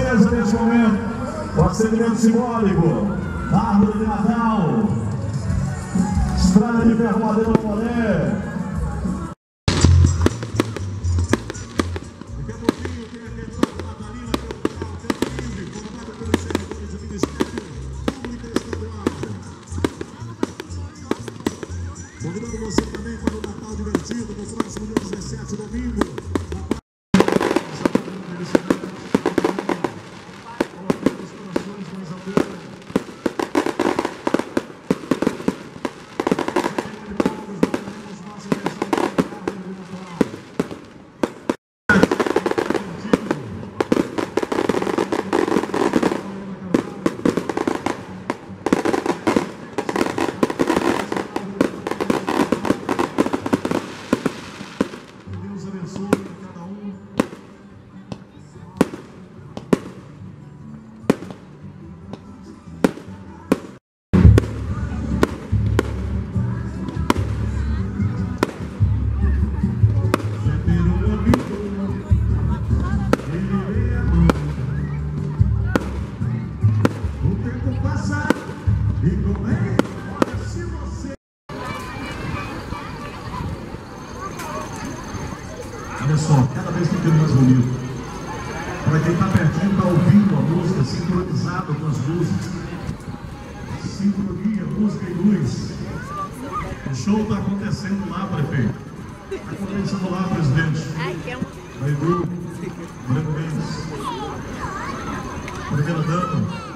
acesa neste momento. O acendimento simbólico árvore de Natal. Estrada de ferro Madeira Estadual. Convidando você também para o Natal divertido no próximo dia 17, domingo. Olha só, cada vez ficando mais bonito. Para quem está pertinho, está ouvindo a música, sincronizado com as luzes. Sincronia, música e luz. O show está acontecendo lá, prefeito. Está acontecendo lá, presidente. Que Vai, Edu. Breno Mendes. Primeira dama.